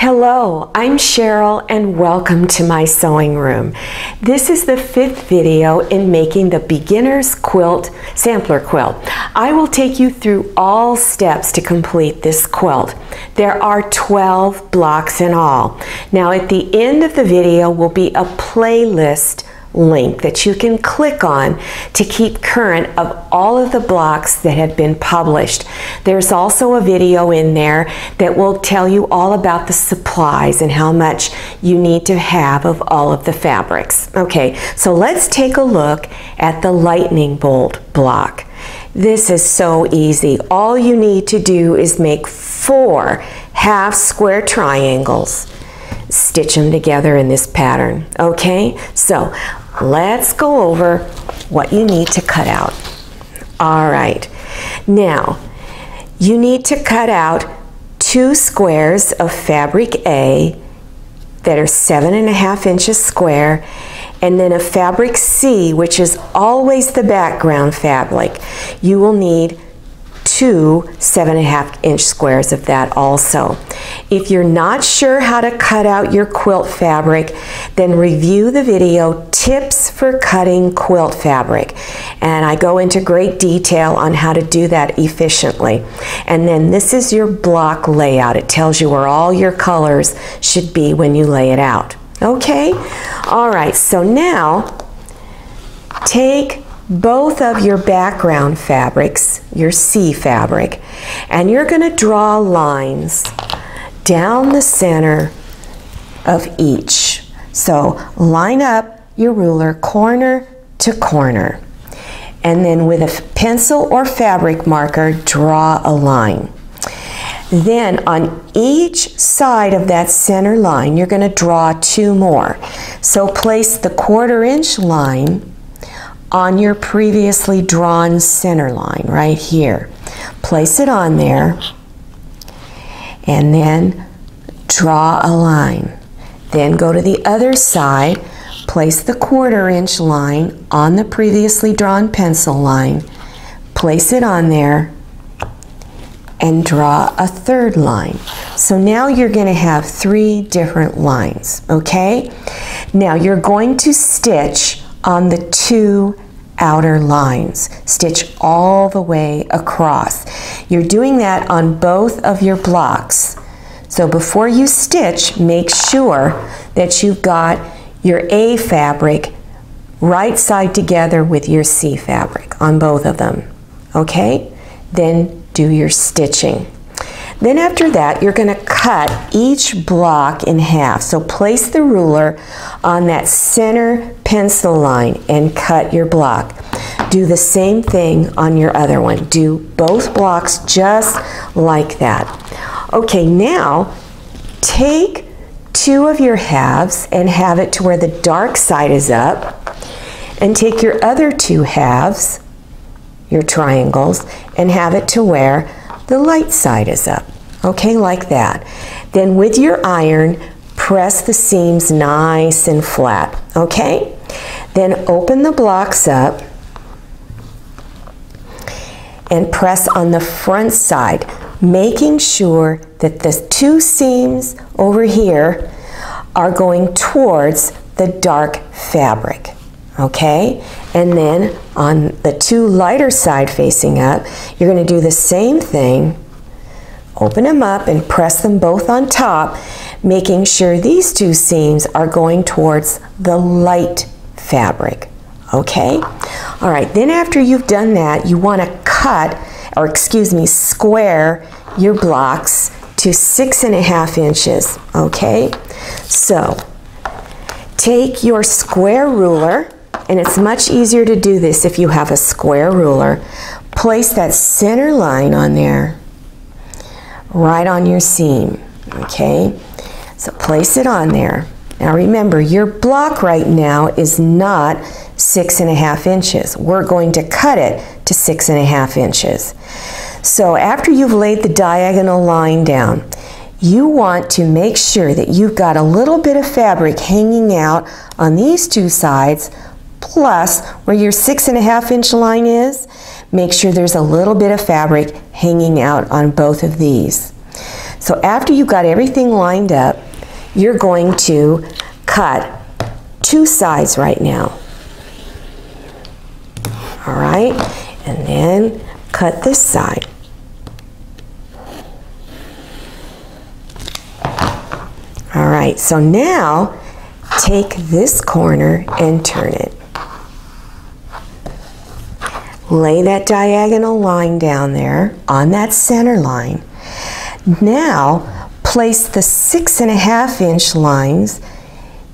Hello, I'm Sherrill and welcome to my sewing room. This is the fifth video in making the beginner's quilt sampler quilt. I will take you through all steps to complete this quilt. There are 12 blocks in all. Now at the end of the video will be a playlist link that you can click on to keep current of all of the blocks that have been published. There's also a video in there that will tell you all about the supplies and how much you need to have of all of the fabrics. Okay, so let's take a look at the lightning bolt block. This is so easy. All you need to do is make four half square triangles stitch them together in this pattern. Okay, so let's go over what you need to cut out. All right, now you need to cut out two squares of fabric A that are seven and a half inches square and then a fabric C, which is always the background fabric. You will need two seven and a half inch squares of that also. If you're not sure how to cut out your quilt fabric, then review the video tips for cutting quilt fabric. And I go into great detail on how to do that efficiently. And then this is your block layout. It tells you where all your colors should be when you lay it out. Okay? All right, so now take both of your background fabrics, your C fabric, and you're going to draw lines down the center of each. So line up your ruler corner to corner. And then with a pencil or fabric marker, draw a line. Then on each side of that center line, you're going to draw two more. So place the quarter inch line on your previously drawn center line right here. Place it on there and then draw a line. Then go to the other side, place the quarter inch line on the previously drawn pencil line, place it on there, and draw a third line. So now you're going to have three different lines, okay? Now you're going to stitch on the two outer lines. Stitch all the way across. You're doing that on both of your blocks. So before you stitch, make sure that you've got your A fabric right side together with your C fabric on both of them. Okay? Then do your stitching. Then after that, you're going to cut each block in half. So place the ruler on that center pencil line and cut your block. Do the same thing on your other one. Do both blocks just like that. Okay, now take two of your halves and have it to where the dark side is up and take your other two halves, your triangles, and have it to where the light side is up. Okay, like that. Then with your iron, press the seams nice and flat. Okay? Then open the blocks up and press on the front side, making sure that the two seams over here are going towards the dark fabric okay? And then on the two lighter side facing up, you're going to do the same thing. Open them up and press them both on top, making sure these two seams are going towards the light fabric, okay? All right, then after you've done that, you want to cut, or excuse me, square your blocks to six and a half inches, okay? So, take your square ruler, and it's much easier to do this if you have a square ruler. Place that center line on there, right on your seam, okay? So place it on there. Now remember, your block right now is not six and a half inches. We're going to cut it to six and a half inches. So after you've laid the diagonal line down, you want to make sure that you've got a little bit of fabric hanging out on these two sides plus where your six and a half inch line is, make sure there's a little bit of fabric hanging out on both of these. So after you've got everything lined up, you're going to cut two sides right now. All right, and then cut this side. All right, so now take this corner and turn it. Lay that diagonal line down there on that center line. Now, place the six and a half inch lines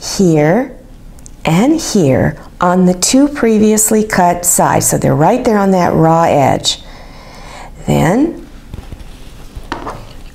here and here on the two previously cut sides. So they're right there on that raw edge. Then,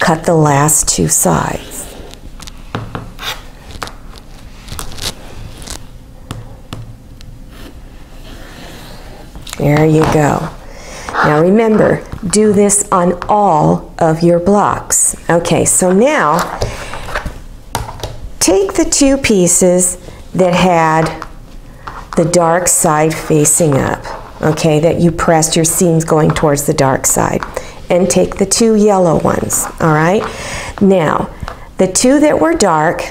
cut the last two sides. There you go. Now remember, do this on all of your blocks. Okay, so now take the two pieces that had the dark side facing up, okay, that you pressed your seams going towards the dark side, and take the two yellow ones, all right? Now, the two that were dark,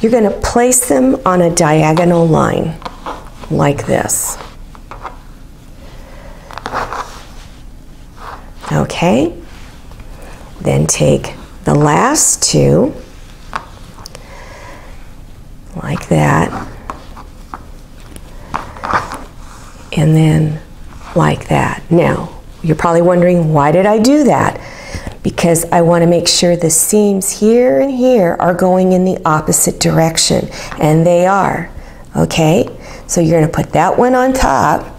you're going to place them on a diagonal line like this. Okay? Then take the last two, like that, and then like that. Now, you're probably wondering, why did I do that? Because I want to make sure the seams here and here are going in the opposite direction, and they are. Okay? So you're going to put that one on top,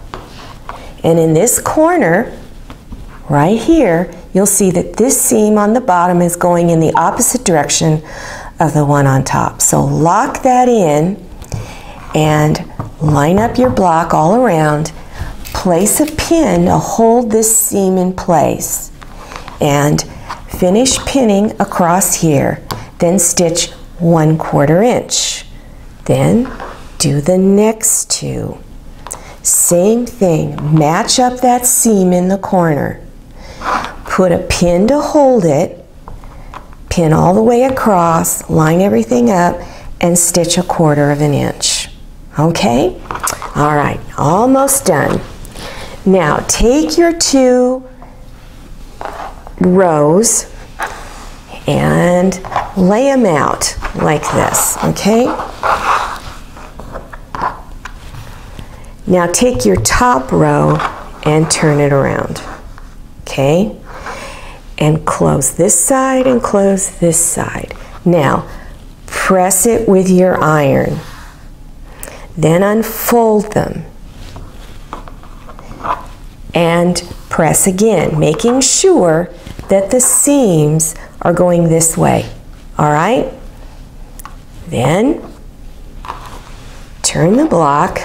and in this corner, right here, you'll see that this seam on the bottom is going in the opposite direction of the one on top. So lock that in and line up your block all around. Place a pin to hold this seam in place and finish pinning across here. Then stitch one quarter inch. Then do the next two. Same thing, match up that seam in the corner put a pin to hold it, pin all the way across, line everything up, and stitch a quarter of an inch. Okay? All right, almost done. Now take your two rows and lay them out like this, okay? Now take your top row and turn it around, okay? and close this side and close this side. Now, press it with your iron. Then unfold them. And press again, making sure that the seams are going this way. All right? Then turn the block.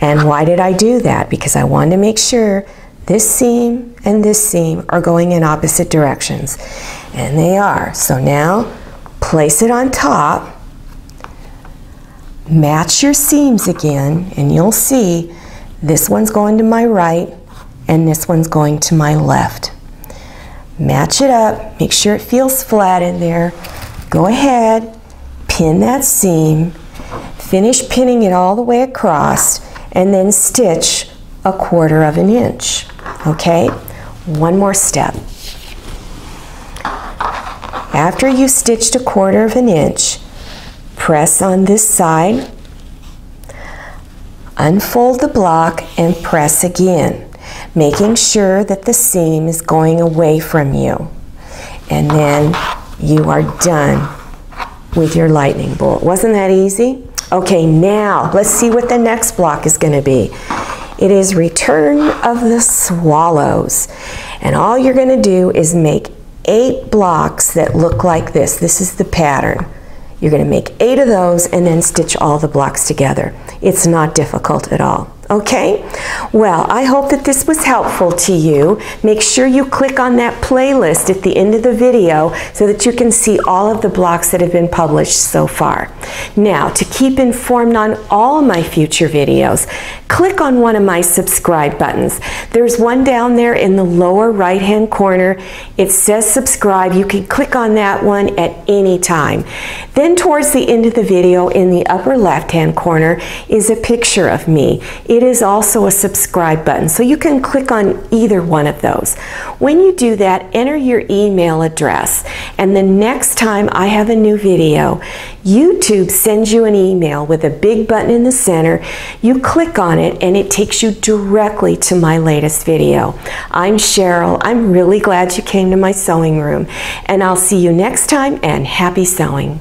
And why did I do that? Because I wanted to make sure this seam and this seam are going in opposite directions. And they are. So now place it on top, match your seams again, and you'll see this one's going to my right and this one's going to my left. Match it up, make sure it feels flat in there. Go ahead, pin that seam, finish pinning it all the way across, and then stitch a quarter of an inch. Okay, one more step. After you've stitched a quarter of an inch, press on this side, unfold the block and press again, making sure that the seam is going away from you. And then you are done with your lightning bolt. Wasn't that easy? Okay, now let's see what the next block is going to be. It is Return of the Swallows. And all you're going to do is make eight blocks that look like this. This is the pattern. You're going to make eight of those and then stitch all the blocks together. It's not difficult at all. Okay? Well, I hope that this was helpful to you. Make sure you click on that playlist at the end of the video so that you can see all of the blocks that have been published so far. Now, to keep informed on all my future videos, click on one of my subscribe buttons. There's one down there in the lower right hand corner. It says subscribe. You can click on that one at any time. Then towards the end of the video in the upper left hand corner is a picture of me. It is also a subscribe button, so you can click on either one of those. When you do that, enter your email address, and the next time I have a new video, YouTube sends you an email with a big button in the center. You click on it, and it takes you directly to my latest video. I'm Sherrill. I'm really glad you came to my sewing room, and I'll see you next time, and happy sewing.